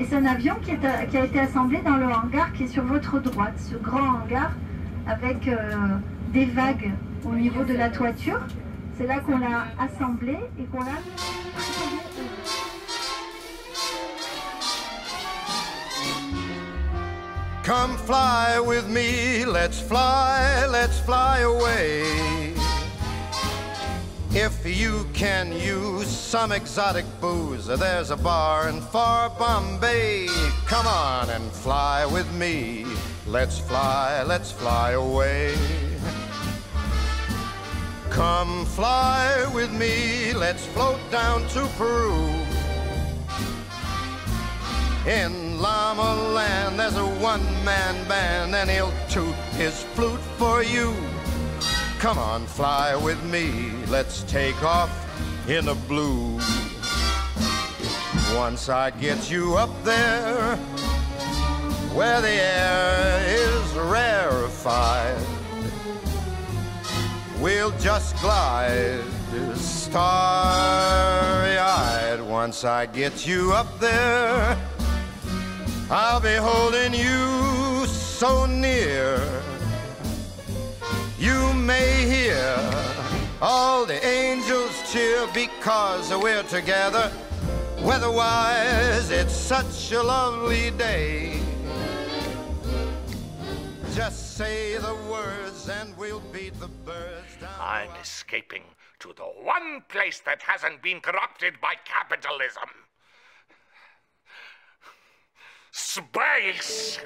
Et c'est un avion à- qui a été assemblé dans le hangar qui est sur votre droite, ce grand hangar avec euh, des vagues au niveau de la toiture. C'est là qu'on l'a assemblé et qu'on l'a Come fly with me, let's fly, let's fly away. If you can use some exotic booze, there's a bar in far Bombay. Come on and fly with me. Let's fly, let's fly away. Come fly with me, let's float down to Peru. In Llama Land, there's a one man band, and he'll toot his flute for you. Come on, fly with me, let's take off in the blue. Once I get you up there, where the air is rarefied, we'll just glide starry eyed. Once I get you up there, I'll be holding you so near. You may hear all the angels cheer because we're together. Weatherwise, it's such a lovely day. Just say the words and we'll beat the birds down. I'm escaping to the one place that hasn't been corrupted by capitalism. Space!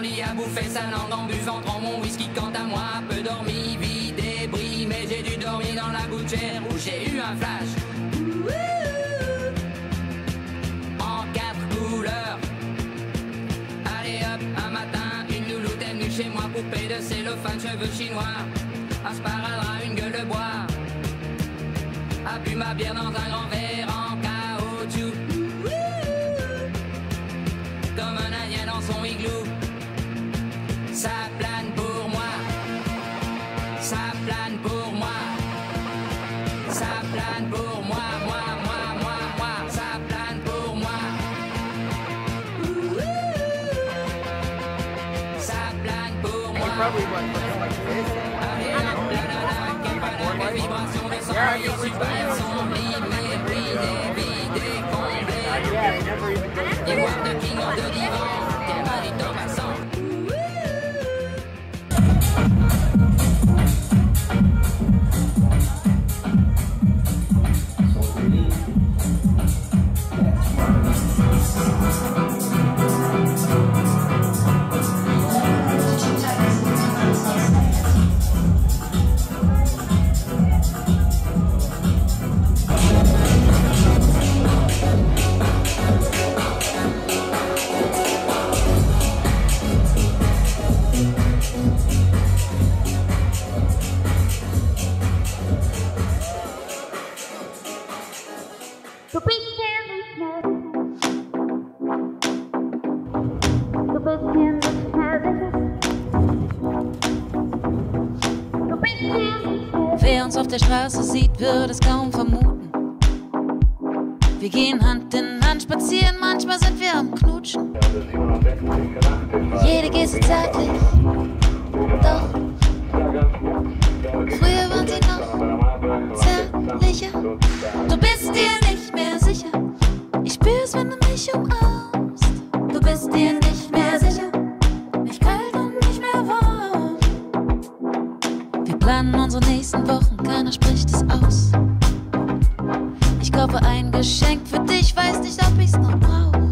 Mon lit à bouffer sa langue en buvant trop mon whisky quant à moi, peu dormi, vie débris, mais j'ai dû dormir dans la gouttière où j'ai eu un flash. En quatre couleurs. Allez hop, un matin, une louloute est venue chez moi, poupée de cellophane, cheveux chinois, un sparadrap, une gueule de bois. A bu ma bière dans un grand verre en caoutchouc comme un indien dans son igloo. Ça plane pour moi, ça plane pour moi, ça plane pour moi, moi, moi, moi, moi, ça plane pour moi. Ça plane pour moi. Allez, hop, la, la, la, quelle valeur, quelle vibration de son lit, super son lit, méprisé, vidé, comblé. You are the king of the divan, uns auf der Straße sieht, wird es kaum vermuten. Wir gehen Hand in Hand spazieren, manchmal sind wir am Knutschen. Jede Geste zärtlich, doch früher waren sie noch zärtlicher. Du bist dir nicht mehr sicher, ich spür's, wenn du mich umarmst. Du bist dir nicht mehr sicher, nicht kalt und nicht mehr warm. Wir planen unsere nächsten Wochen, keiner spricht es aus. Ich kaufe ein Geschenk für dich, weiß nicht, ob ich's noch brauch.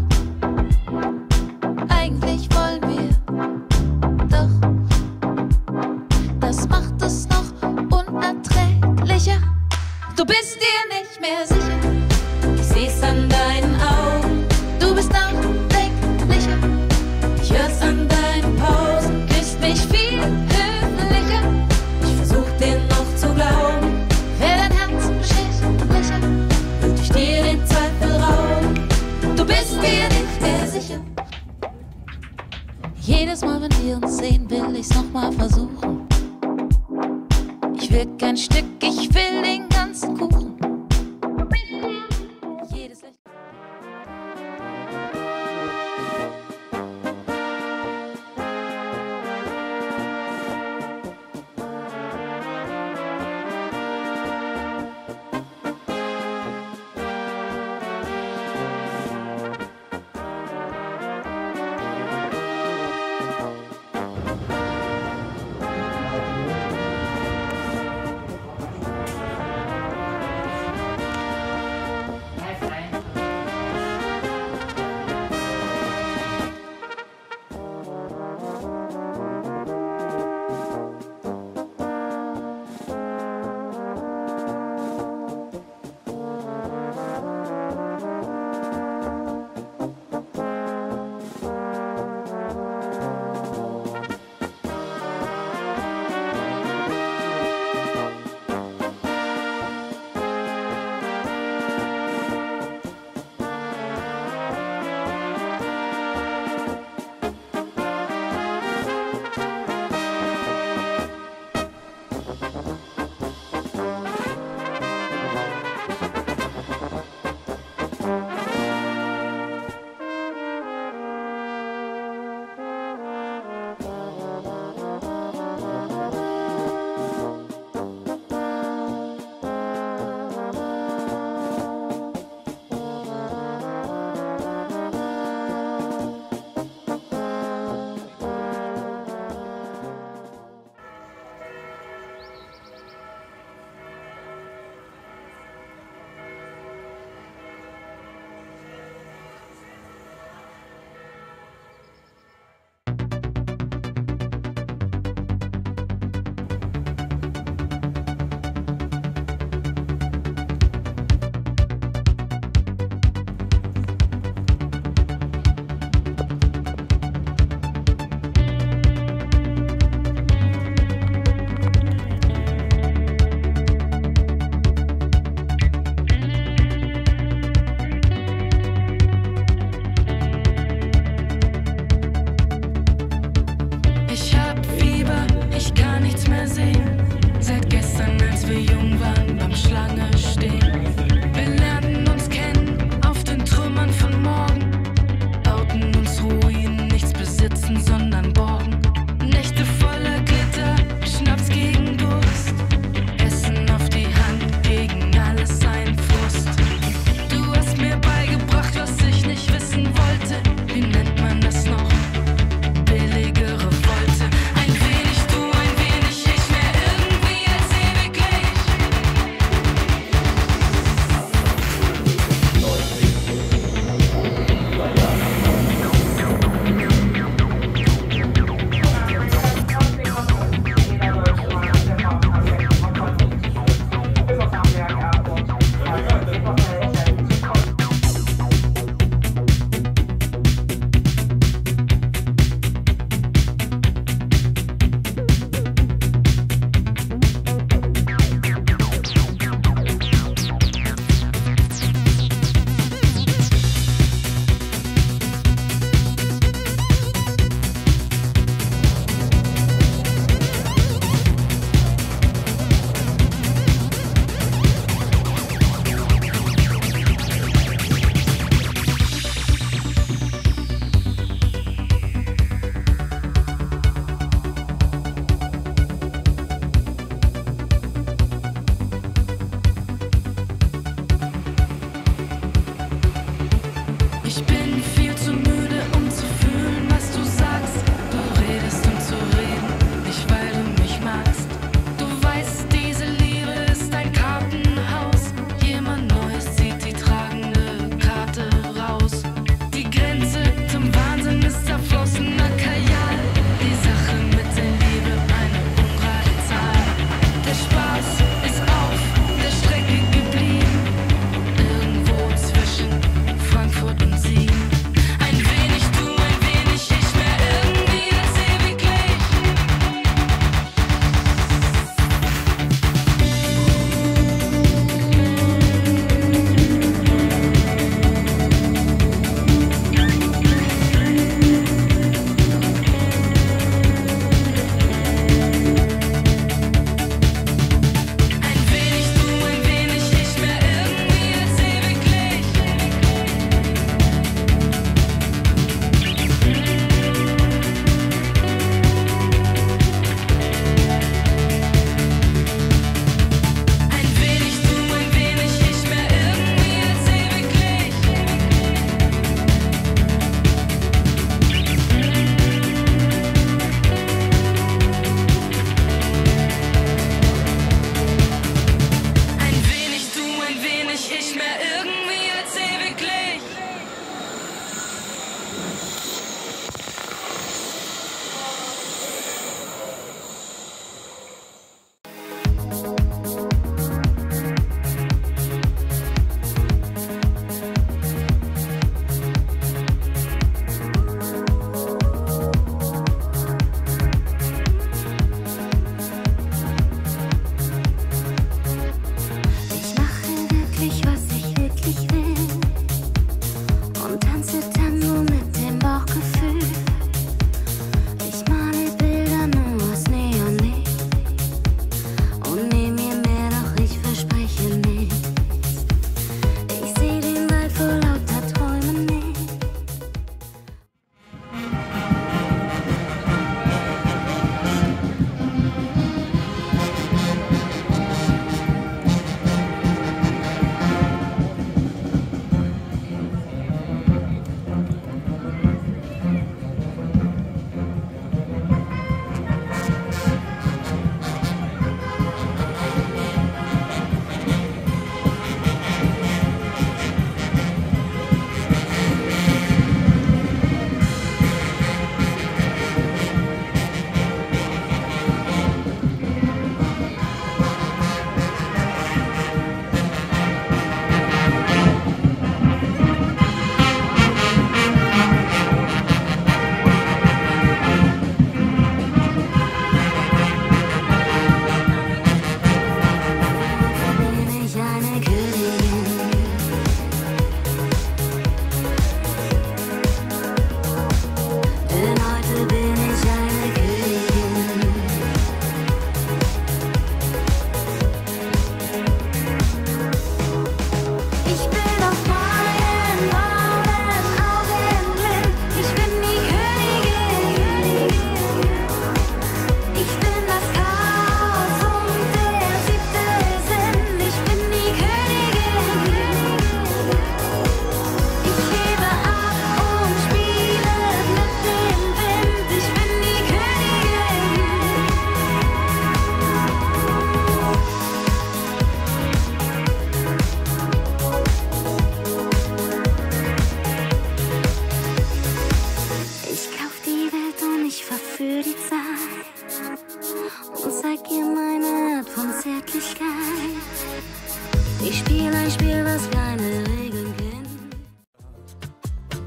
Will kein Stück, ich will den ganzen Kuchen.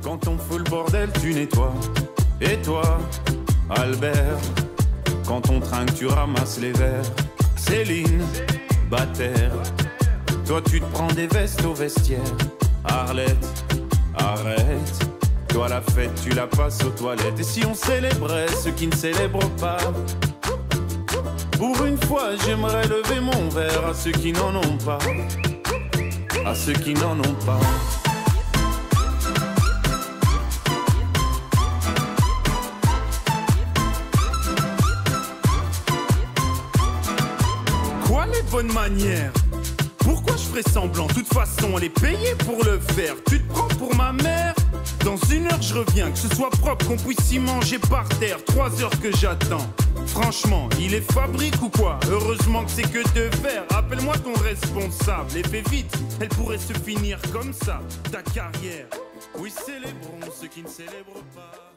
Quand on fout le bordel, tu nettoies. Et toi, Albert, quand on trinque, tu ramasses les verres. Céline, Bataire, toi tu te prends des vestes au vestiaire. Arlette, arrête. Toi la fête, tu la passes aux toilettes. Et si on célébrait ceux qui ne célèbrent pas? Pour une fois, j'aimerais lever mon verre à ceux qui n'en ont pas. À ceux qui n'en ont pas. Bonnes Pourquoi je ferais semblant? De toute façon, elle est payée pour le faire. Tu te prends pour ma mère? Dans une heure, je reviens. Que ce soit propre, qu'on puisse y manger par terre. Trois heures que j'attends. Franchement, il est fabrique ou quoi? Heureusement que c'est que de verre. Appelle-moi ton responsable et fais vite. Elle pourrait se finir comme ça, ta carrière. Oui, célébrons ceux qui ne célèbrent pas.